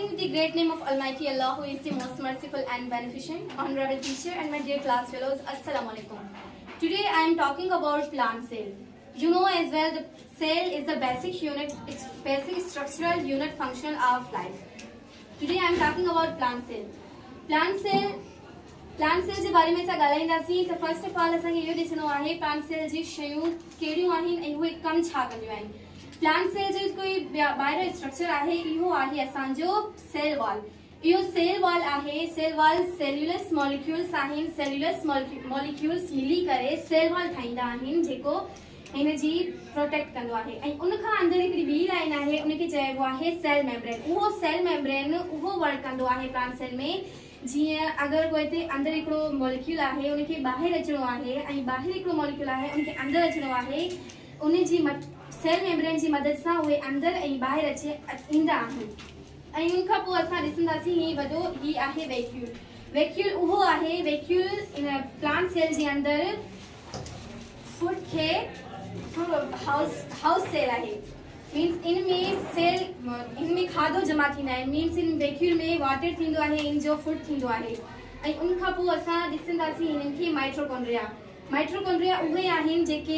In the great name of Almighty Allah, who is the most merciful and beneficent, honorable teacher and my dear class fellows, Assalamu alaikum. Today I am talking about plant cell. You know as well the cell is the basic unit, it's basic structural unit functional of life. Today I am talking about plant cell. Plant cell plant cell जे बारे में असां ॻाल्हाईंदासीं त first of all असांखे इहो ॾिसणो आहे plant cell जी शयूं कहिड़ियूं आहिनि ऐं उहे कमु छा कंदियूं आहिनि प्लांट सेल जो कोई ॿाहिरो स्ट्रक्चर आहे इहो आहे असांजो सेल वॉल इहो सेल वॉल आहे सेल वॉल सेल्युलस मॉलिक्यूल्स आहिनि सेल्युलस मॉलिक्यूल्स मिली करे सेल वॉल ठाहींदा आहिनि, जेको जी प्रोटेक्ट कंदो आहे. ऐं उनखां अंदरि लाइन आहे उनखे चइबो आहे सेल मेम्ब्रेन उहो सेल मेम्ब्रेन उहो वर्क कंदो आहे प्लांट सेल में. जीअं अगरि कोई हिते अंदरि हिकिड़ो मॉलिक्यूल आहे उनखे ॿाहिरि अचिणो ऐं ॿाहिरि हिकिड़ो मॉलिक्यूल आहे उनखे अंदरि अचिणो आहे, उन जी सेल मेम्ब्रेन जी मदद सां उहे अंदरि ऐं ॿाहिरि अचे ईंदा आहिनि ऐं उनखां पोइ असां ॾिसंदासीं हीअ वॾो हीअ आहे वैक्यूल वैक्यूल उहो आहे वैक्यूल प्लांट सेल जे अंदरि फ़ूड खे हाउस हाउस सेल आहे मीन्स इन में सेल इन में खाधो जमा थींदा आहिनि मीन्स इन वैक्यूल में वाटर थींदो आहे इन जो फ़ूड थींदो आहे ऐं उनखां पोइ असां ॾिसंदासीं हिननि खे माइट्रोकॉन्ड्रिया माइट्रोकॉन्ड्रिया उहे जेके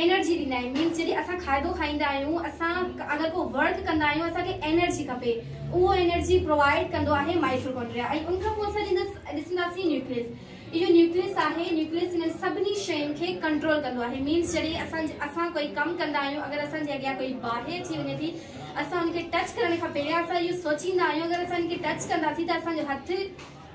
एनर्जी ॾींदा मीन्स जॾहिं असां खाधो आहियूं, असां अगरि को वर्क कंदा आहियूं, असांखे एनर्जी खपे. उहो एनर्जी प्रोवाइड कंदो आहे माइट्रोकॉन्ड्रिया. ऐं असां न्यूक्लियस इहो न्यूक्लियस आहे न्यूक्लियस हिन सभिनी शयुनि खे कंट्रोल मीन्स जॾहिं असां असां कोई कमु आहियूं, अगरि अॻियाँ कोई बाहि अची वञे थी, असां टच करण खां पहिरियाँ असां इहो सोचींदा अगरि असां टच कंदासीं त असांजो हथु